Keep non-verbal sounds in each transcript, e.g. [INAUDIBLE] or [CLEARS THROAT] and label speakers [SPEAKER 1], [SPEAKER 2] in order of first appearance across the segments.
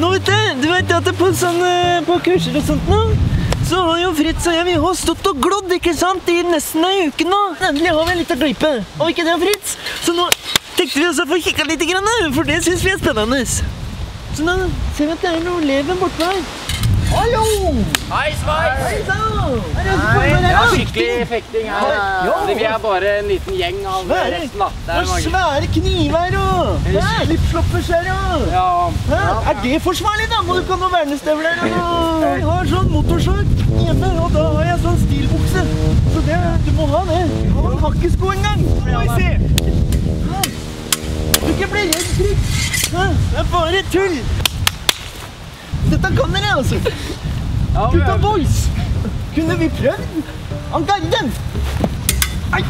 [SPEAKER 1] Nå vet jeg, du vet at på, sånne, eh, på kurser og sånt nå, så har jo Fritz og jeg vi har stått og glodd ikke sant, i nesten ei uke nå. Endelig har vi en liten glipe. Og ikke det, Fritz? Så nå tenkte vi også å få kikka litt, for det syns vi er spennende. Så nå ser vi at det er noe leven bortpå her. Hallo!
[SPEAKER 2] Hei, Svein!
[SPEAKER 1] Hei sann!
[SPEAKER 2] Skikkelig fekting her.
[SPEAKER 1] Ja.
[SPEAKER 2] Vi er bare en liten gjeng av
[SPEAKER 1] Svære,
[SPEAKER 2] resten. da. Det
[SPEAKER 1] svære kniver og slipsloppers her og
[SPEAKER 2] Ja,
[SPEAKER 1] Er det forsvarlig, da? Må du ikke ha noen vernestøvler? Jeg har sånn motorshort hjemme, og da har jeg sånn stilbukse. Så det, du må ha det. Jeg har hakkesko en gang. Må vi se. Du ikke bli redd, Trygg. Det er bare tull. Dette kan dere, altså. Gutta boys. Kunne vi prøvd? Han garden. Nei.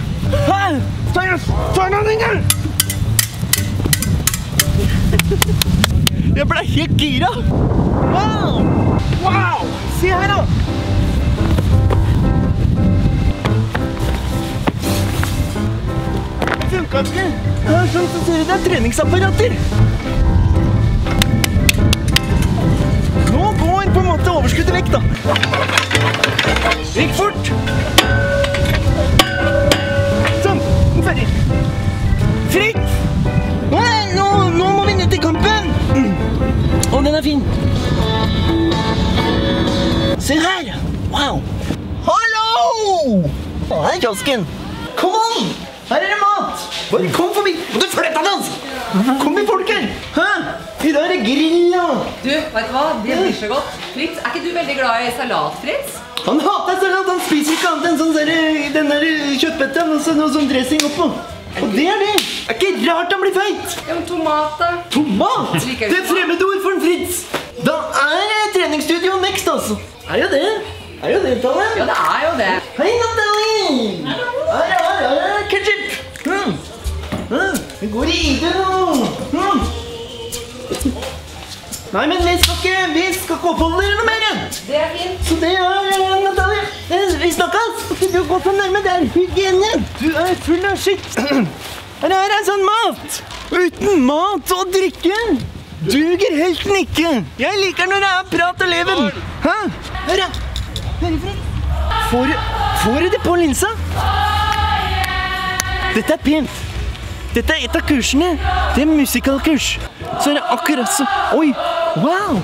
[SPEAKER 1] Ta ta den. Jeg ble helt gira. Wow! Wow! Se her, da. Det funka ikke. Sånn ser det er treningsapparater. På overskuddet vekk, da. Gikk fort. Sånn. Ferdig. Fritt. Nei, nå, nå må vi ned til kampen. Å, den er fin. Se her. Wow. Hallo! Her er kiosken. Kom! Her er det mat. Kom forbi. Og du flytta den, altså. Kom i folk? Det grill, ja.
[SPEAKER 3] Du, vet du hva? Det blir så godt. Fritz, er ikke du veldig glad i salat, Fritz?
[SPEAKER 1] Han hater salat. Han spiser ikke annet enn sånn den der kjøttbetta og noe sånn dressing oppå. Og det er det. Det er ikke rart han blir feit.
[SPEAKER 3] Ja, men tomat, da?
[SPEAKER 1] Tomat! Det er fremmedord for en Fritz. Da er treningsstudio next, altså. Er jo det. Er jo det, Talle.
[SPEAKER 3] Ja, det er jo det.
[SPEAKER 1] Hei, Natalie. Her er, her er ketchup. Mm. Mm. Det går i ide Nei, men vi skal ikke, vi skal ikke oppholde dere noe mer.
[SPEAKER 3] Det er fint.
[SPEAKER 1] Så det er eh, Natalie. Eh, Vi snakkes. Du går så nærme Det er Hygiene. Du er full av skitt. [CLEARS THROAT] Her er en sånn mat. Uten mat og drikke duger helten ikke. Jeg liker når det er prat og leven. Hæ? Hør, da. Får, får du det på linsa? Dette er pent. Dette er et av kursene. Det er musikalkurs. Så er det akkurat så Oi! Wow!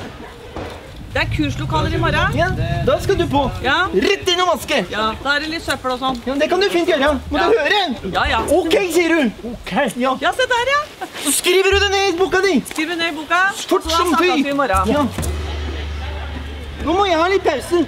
[SPEAKER 4] Det er kurslokaler i morgen.
[SPEAKER 1] Ja, Da skal du på.
[SPEAKER 4] Ja.
[SPEAKER 1] Rett inn og vaske.
[SPEAKER 4] Ja, Da er det litt søppel og sånn.
[SPEAKER 1] Ja, Det kan du fint gjøre. Må
[SPEAKER 4] ja.
[SPEAKER 1] du høre?
[SPEAKER 4] Ja, ja.
[SPEAKER 1] OK, sier du. Ok. Ja,
[SPEAKER 4] ja se der, ja.
[SPEAKER 1] Så skriver du det ned i boka di.
[SPEAKER 4] Skriver ned i boka.
[SPEAKER 1] Fort som fy. Ja. Nå må jeg ha litt pause.